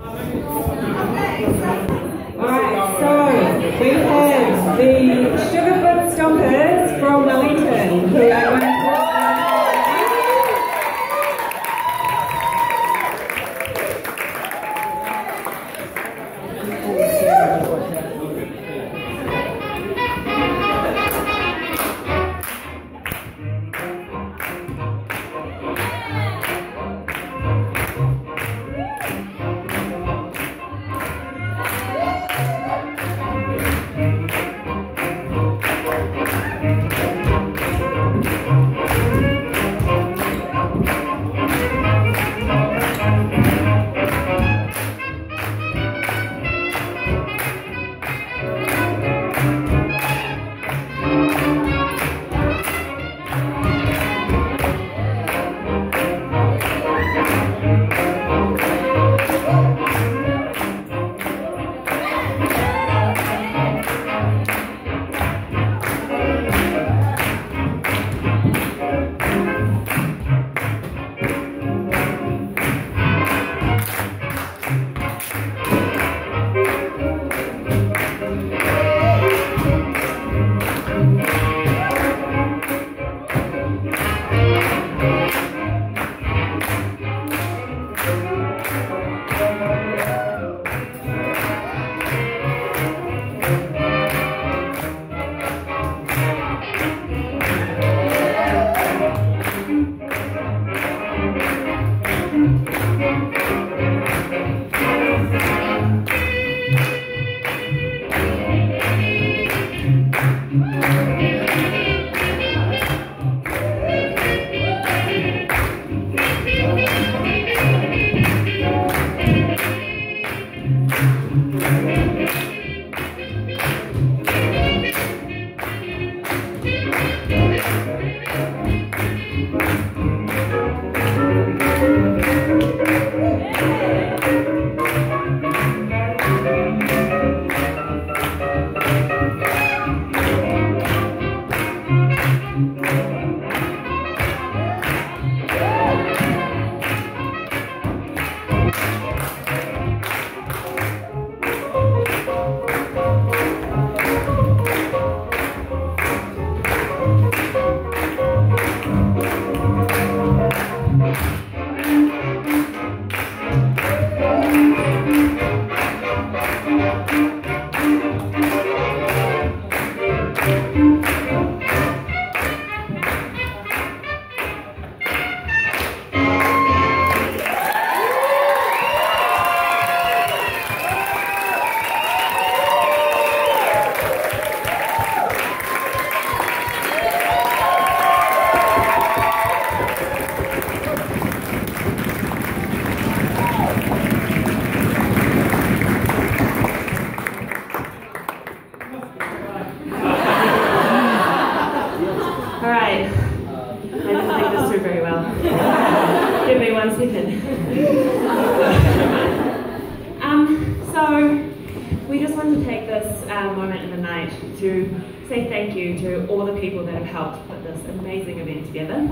Alright, so we have the sugar Sugarfoot Stompers going to Alright. I didn't think this through very well. Give me one second. um, so, we just want to take this uh, moment in the night to say thank you to all the people that have helped put this amazing event together.